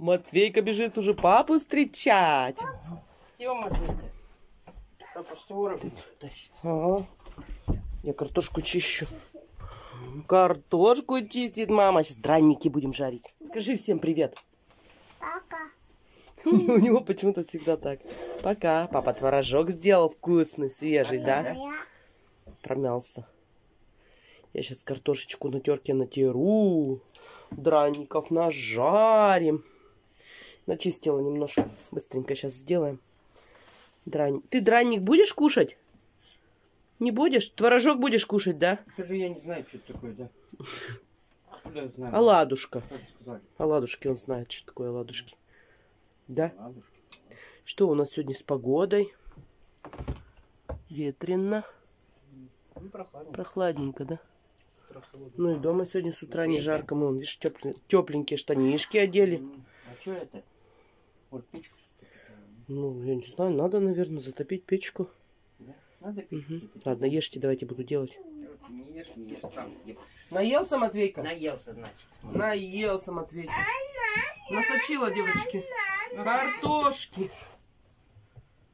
Матвейка бежит уже папу встречать. Тёма, папа? Ага. Я картошку чищу. Картошку чистит мама. Сейчас драники будем жарить. Скажи всем привет. Пока. У него почему-то всегда так. Пока. Папа творожок сделал вкусный, свежий, да? Промялся. Я сейчас картошечку на терке натеру. Драников нажарим. Начистила немножко. Быстренько сейчас сделаем. Дрань... Ты драник будешь кушать? Не будешь? Творожок будешь кушать, да? Скажи, я не знаю, что это такое, да? Откуда я знаю? Оладушка. Оладушки, он знает, что такое оладушки. Да? Ладушки. Что у нас сегодня с погодой? Ветрено. Ну, прохладно. Прохладненько, да? прохладно. Ну и дома сегодня с утра не жарко. Мы, видишь, тепленькие штанишки одели. Что это? Вот печку. Ну, я не знаю, надо, наверное, затопить печку. Да? Надо печку затопить? Ладно, ешьте, давайте буду делать. Не ешь, не ешь, сам съем. Наелся, Матвейка? Наелся, значит. Наелся, Матвейка. Насочила, девочки. Картошки.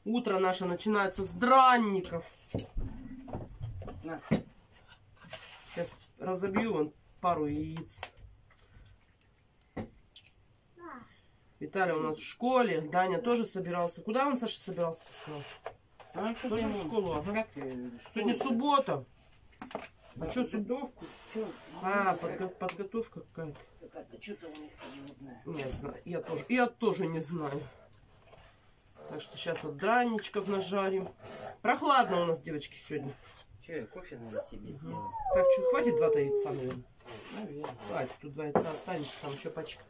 Утро наше начинается с дранников. На. Сейчас разобью вон пару яиц. Виталий у нас в школе. Даня тоже собирался. Куда он, Саша, собирался? ты сказал? А, что Тоже в школу, ага. Как? Сегодня суббота. Да, чё, суб- подготовку? А, подго- подготовка какая-то. Какая-то, что-то у них, не знаю. Не знаю. Я тоже, я тоже не знаю. Так что сейчас вот драничков нажарим. Прохладно у нас, девочки, сегодня. Че, я кофе, наверное, себе сделаю? Так, что, хватит два-то яйца, наверное? Наверное. Хватит, тут два яйца останется, там еще пачка.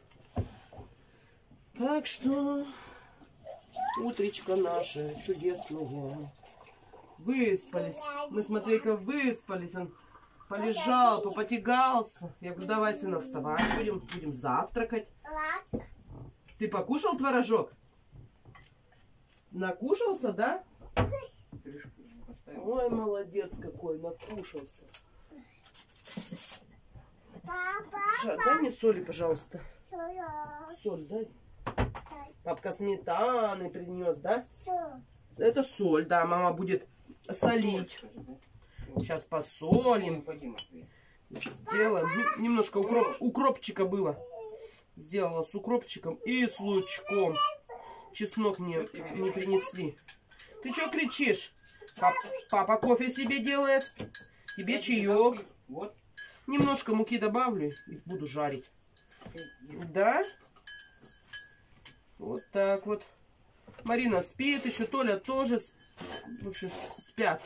Так что утречко наше чудесное. Выспались. Мы с Матвейкой выспались. Он полежал, попотягался. Я говорю, давай, сынок, вставай, будем, будем завтракать. Ты покушал творожок? Накушался, да? Ой, молодец какой, накушался. Папа. Ша, дай мне соли, пожалуйста. Соль, дай. Папка сметаны принес, да? Всё. Это соль, да, мама будет солить. Сейчас посолим, сделаем. Немножко укроп, укропчика было. Сделала с укропчиком и с лучком. Чеснок мне не принесли. Ты что кричишь? Пап- папа кофе себе делает. Тебе чаек. Вот. Немножко муки добавлю и буду жарить. Да? Вот так вот. Марина спит, еще Толя тоже в общем, спят.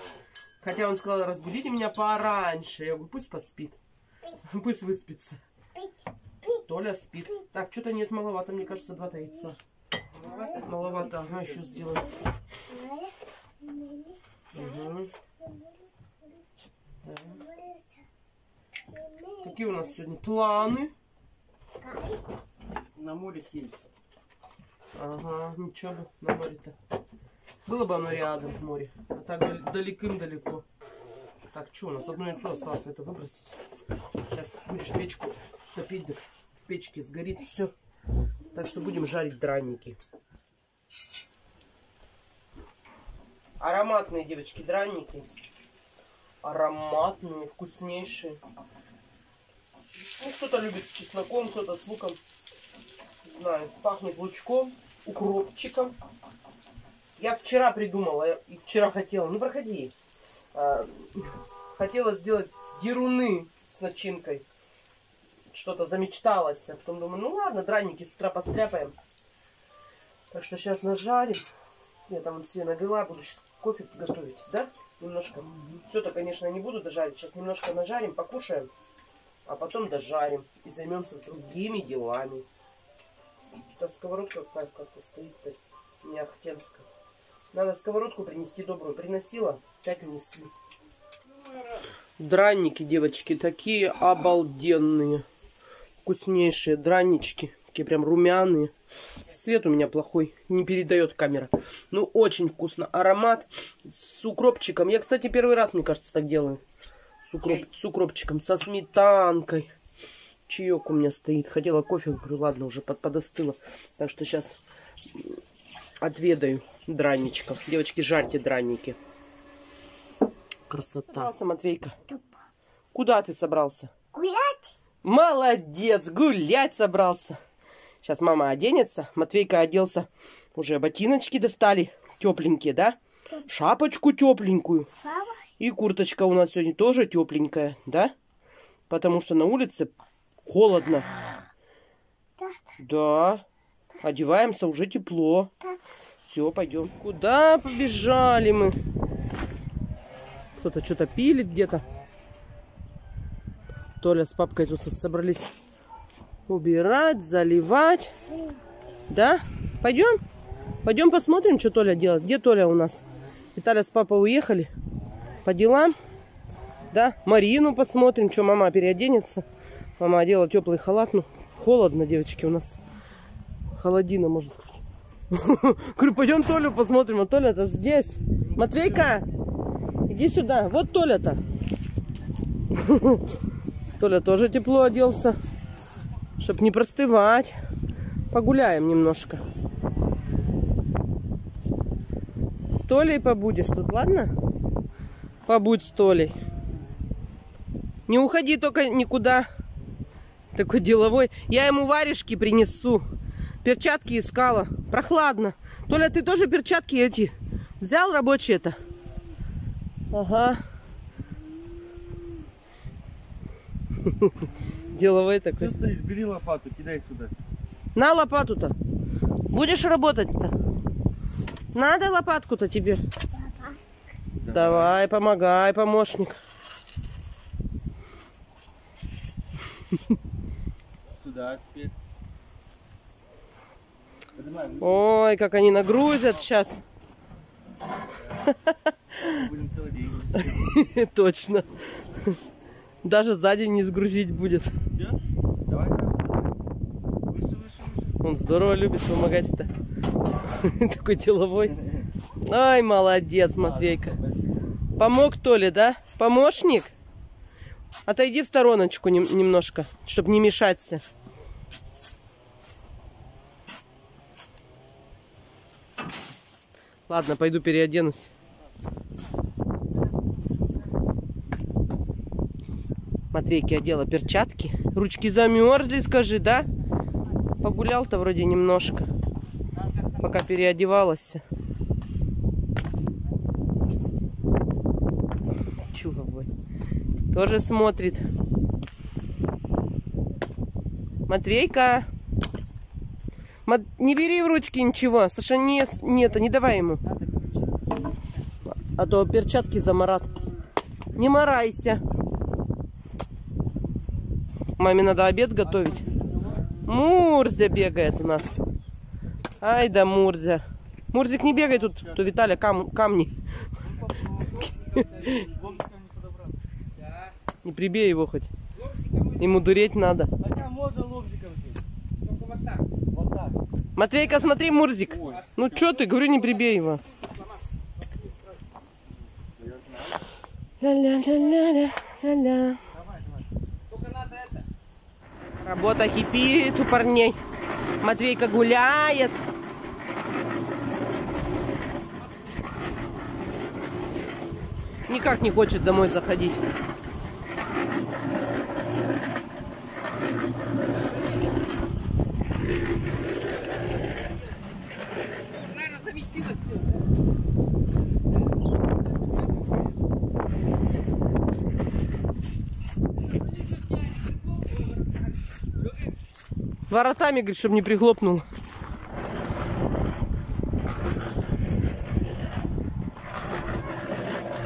Хотя он сказал, разбудите меня пораньше. Я говорю, пусть поспит. Пусть выспится. Толя спит. Так, что-то нет, маловато, мне кажется, два яйца. Маловато, ага, еще сделаем. Мгм. Так. Какие у нас сегодня планы? На море съездить. Ага, ничего бы на море-то. Было бы оно рядом, море. А так дал- далеким-далеко. Так, что у нас? Одно яйцо осталось, это выбросить. Сейчас будешь печку топить, так в печке сгорит все. Так что будем жарить драники. Ароматные, девочки, драники. Ароматные, вкуснейшие. Ну, кто-то любит с чесноком, кто-то с луком. Не знаю, пахнет лучком, укропчиком. Я вчера придумала, и вчера хотела, ну проходи. А, хотела сделать деруны с начинкой. Что-то замечталась. А потом думаю, ну ладно, драники с утра постряпаем. Так что сейчас нажарим. Я там все налила, буду сейчас кофе готовить, да? Немножко. Все-то, конечно, не буду дожарить. Сейчас немножко нажарим, покушаем. А потом дожарим. И займемся другими делами. Что-то сковородка как-то стоит-то не ахтенская. Надо сковородку принести добрую. Приносила, опять унесли. Драники, девочки, такие обалденные. Вкуснейшие дранички. Такие прям румяные. Свет у меня плохой, не передает камера. Ну, очень вкусно. Аромат с укропчиком. Я, кстати, первый раз, мне кажется, так делаю. С, укроп, с укропчиком, со сметанкой. Чаек у меня стоит. Хотела кофе, говорю, ладно, уже под, подостыло. Так что сейчас отведаю драничков. Девочки, жарьте драники. Красота. Собрался, Матвейка? Куда ты собрался? Гулять? Молодец, гулять собрался. Сейчас мама оденется. Матвейка оделся. Уже ботиночки достали. Тепленькие, да? Шапочку тепленькую. Папа? И курточка у нас сегодня тоже тепленькая, да? Потому что на улице холодно. Да. Одеваемся, уже тепло. Все, пойдем. Куда побежали мы? Кто-то что-то пилит где-то. Толя с папкой тут собрались убирать, заливать. Да? Пойдем? Пойдем посмотрим, что Толя делает. Где Толя у нас? Виталя с папой уехали по делам. Да? Марину посмотрим, что мама переоденется. Мама одела теплый халат. Ну, холодно, девочки, у нас. Холодина, можно сказать. Говорю, пойдем Толю посмотрим. А Толя-то здесь. Матвейка, иди сюда. Вот Толя-то. Толя тоже тепло оделся. Чтоб не простывать. Погуляем немножко. С Толей побудешь тут, ладно? Побудь с Толей. Не уходи только никуда. Такой деловой. Я ему варежки принесу. Перчатки искала. Прохладно. Толя, ты тоже перчатки эти взял рабочие-то? Ага. Деловой такой. Что стоишь? Бери лопату, кидай сюда. На лопату-то. Будешь работать-то? Надо лопатку-то тебе. Давай, помогай, помощник. Ой, как они нагрузят сейчас. Точно. Даже сзади не сгрузить будет. Он здорово любит помогать-то. Такой деловой. Ай, молодец, Матвейка. Помог Толе, да? Помощник? Отойди в стороночку нем- немножко, чтобы не мешаться. Ладно, пойду переоденусь. Матвейки одела перчатки. Ручки замерзли, скажи, да? Погулял-то вроде немножко. Пока переодевалась. Деловой. Тоже смотрит. Матвейка. Не бери в ручки ничего. Саша, нет, нет, не давай ему. А то перчатки замарат. Не морайся. Маме надо обед готовить. Мурзя бегает у нас. Ай да Мурзя. Мурзик, не бегай тут, то Виталя кам- камни. Не прибей его хоть. Ему дуреть надо. Хотя можно лобзиком здесь. вот так. Вот так. Матвейка, смотри, Мурзик. Ну что ты, говорю, не прибей его. Ля-ля-ля-ля-ля-ля. Работа кипит у парней. Матвейка гуляет. Никак не хочет домой заходить. Воротами, говорит, чтобы не прихлопнул.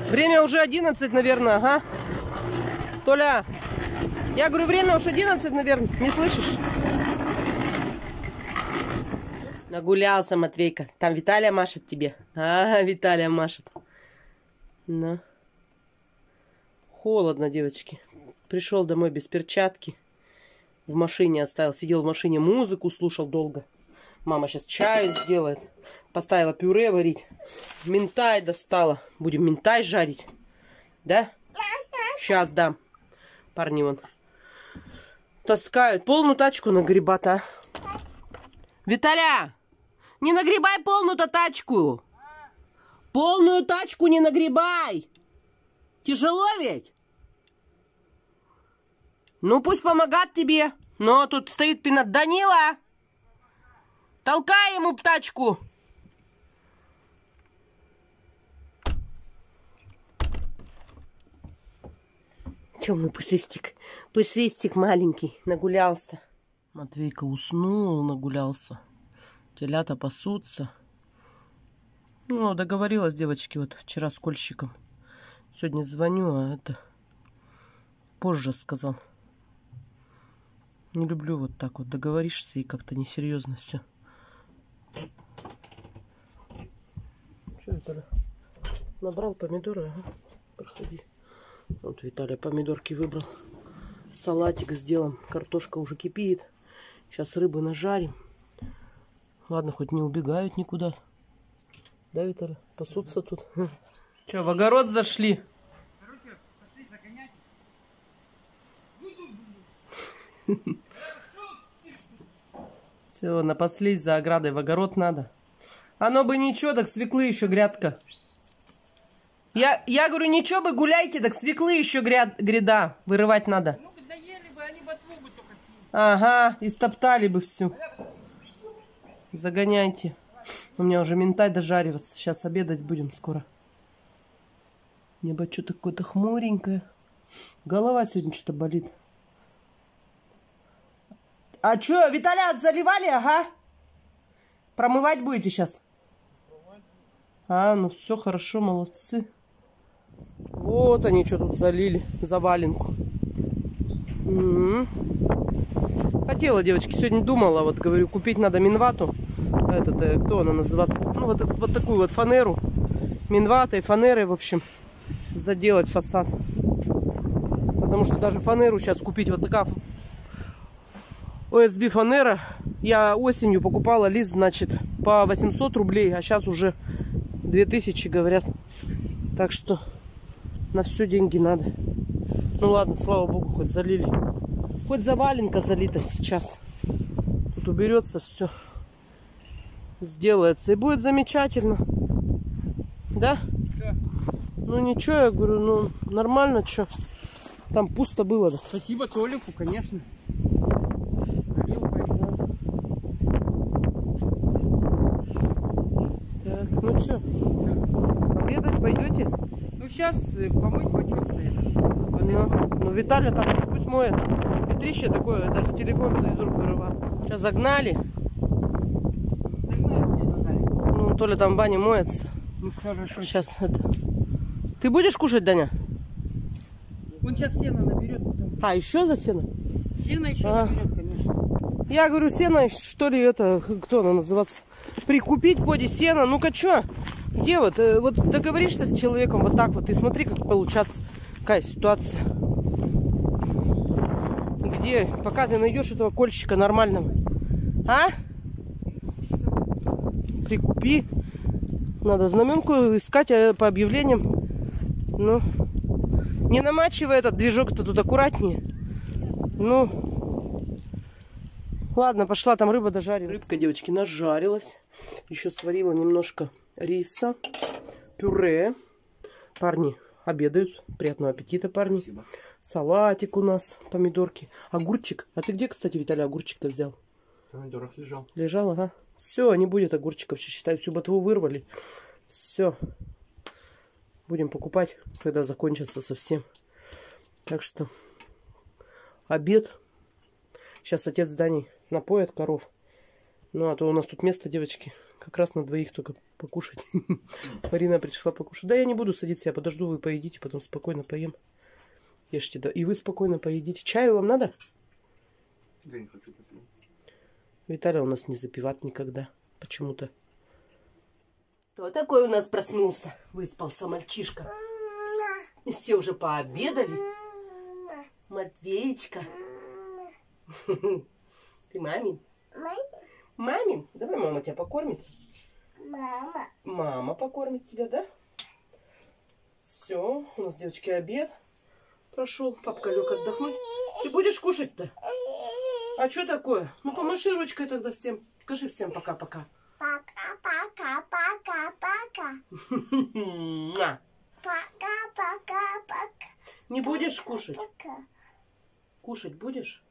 Время уже 11, наверное, ага. Толя, я говорю, время уже 11, наверное. Не слышишь? Нагулялся, Матвейка. Там Виталия машет тебе. А, Виталия машет. Ну. Холодно, девочки. Пришел домой без перчатки. В машине оставил. Сидел в машине, музыку слушал долго. Мама сейчас чаю сделает. Поставила пюре варить. Минтай достала. Будем минтай жарить. Да? Сейчас дам. Парни вон таскают. Полную тачку нагребат, а. Виталя, не нагребай полную-то тачку. Полную тачку не нагребай. Тяжело ведь? Ну, пусть помогает тебе. Но тут стоит пинат Данила. Толкай ему тачку. Че мой пушистик? Пушистик маленький, нагулялся. Матвейка уснул, нагулялся. Телята пасутся. Ну, договорилась девочки вот вчера с кольщиком. Сегодня звоню, а это позже сказал. Не люблю вот так вот договоришься и как-то несерьезно все. Что это? Набрал помидоры, ага. Проходи. Вот Виталий помидорки выбрал. Салатик сделаем. Картошка уже кипит. Сейчас рыбы нажарим. Ладно, хоть не убегают никуда. Да, Виталий? Пасутся тут. Че, в огород зашли? Все, напаслись за оградой. В огород надо. Оно бы ничего, так свеклы еще грядка. Я, я говорю, ничего бы гуляйте, так свеклы еще гряд, гряда вырывать надо. Ну, доели бы, они ботву бы только съели. Ага, и стоптали бы всю. Загоняйте. У меня уже ментай дожариваться. Сейчас обедать будем скоро. Небо что-то какое-то хмуренькое. Голова сегодня что-то болит. А что, Виталят заливали, ага? Промывать будете сейчас? А, ну все хорошо, молодцы. Вот они что тут залили, заваленку. М-м. Хотела, девочки, сегодня думала, вот говорю, купить надо минвату. Этот, э, кто она называется? Ну, вот, вот такую вот фанеру. Минватой, фанерой, в общем, заделать фасад. Потому что даже фанеру сейчас купить, вот такая ОСБ фанера. Я осенью покупала лист, значит, по 800 рублей, а сейчас уже 2000, говорят. Так что на все деньги надо. Ну ладно, слава богу, хоть залили. Хоть заваленка залита сейчас. Тут уберется все. Сделается. И будет замечательно. Да? Да. Ну ничего, я говорю, ну нормально, что. Там пусто было. Да. Спасибо Толику, конечно. Ну что, обедать пойдете? Ну, сейчас помыть бачок-то это. Ну, ну Виталий там пусть моет. Ветрище такое, даже телефон из рук вырывал. Сейчас загнали. Надо. Ну, то ли там в бане моется. Ну, хорошо. Сейчас это. Ты будешь кушать, Даня? Он сейчас сено наберет потом. А, еще за сено? Сено еще А. наберет. Я говорю, сено, что ли, это, кто она называется? Прикупить поди сено. Ну-ка, что? Где вот? э, Вот договоришься с человеком вот так вот и смотри, как получаться. Какая ситуация. Где? Пока ты найдешь этого кольщика нормального. А? Прикупи. Надо знаменку искать э, по объявлениям. Ну, не намачивай этот движок-то тут аккуратнее. Ну, ладно, пошла там рыба дожарилась. Рыбка, девочки, нажарилась. Еще сварила немножко риса, пюре. Парни обедают. Приятного аппетита, парни. Спасибо. Салатик у нас, помидорки. Огурчик. А ты где, кстати, Виталий, огурчик-то взял? В помидорах лежал. Лежал, ага. Все, не будет огурчиков, сейчас, считай, всю ботву вырвали. Все. Будем покупать, когда закончится совсем. Так что обед. Сейчас отец с Даней напоит коров. Ну, а то у нас тут место, девочки, как раз на двоих только покушать. Марина пришла покушать. Да я не буду садиться, я подожду, вы поедите, потом спокойно поем. Ешьте, да. И вы спокойно поедите. Чаю вам надо? Я не хочу попить. Виталий у нас не запиват никогда. Почему-то. Кто такой у нас проснулся? Выспался мальчишка. Все уже пообедали. Матвеечка. Ты мамин? Мамин? Давай мама тебя покормит. Мама. Мама покормит тебя, да? Все, у нас, девочки, обед прошел. Папка лег отдохнуть. Ты будешь кушать-то? А что такое? Ну, помаши ручкой тогда всем. Скажи всем пока-пока. Пока, пока, пока, пока. Муа. Пока, пока, пока. Не будешь кушать? Пока. Кушать будешь?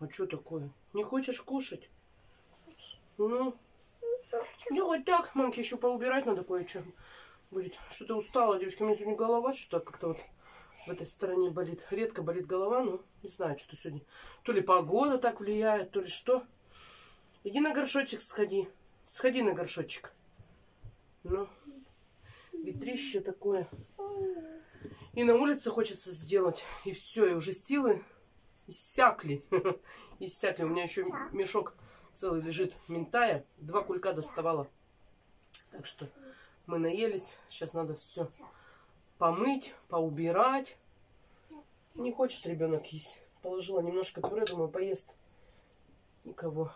А что такое? Не хочешь кушать? Ну, вот так. Мамке еще поубирать надо кое-что. Будет. Что-то устала, девочки. У меня сегодня голова что-то как-то вот в этой стороне болит. Редко болит голова, но не знаю, что сегодня. То ли погода так влияет, то ли что. Иди на горшочек сходи. Сходи на горшочек. Ну, ветрище такое. И на улице хочется сделать. И все, и уже силы иссякли. Иссякли. У меня еще мешок целый лежит ментая. Два кулька доставала. Так что мы наелись. Сейчас надо все помыть, поубирать. Не хочет ребенок есть. Положила немножко пюре, думаю, поест. Никого.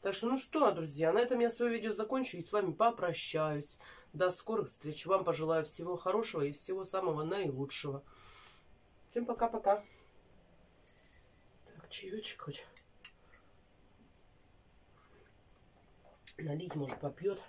Так что, ну что, друзья, на этом я свое видео закончу и с вами попрощаюсь. До скорых встреч. Вам пожелаю всего хорошего и всего самого наилучшего. Всем пока-пока. Чаечек хоть. Налить, может, попьет.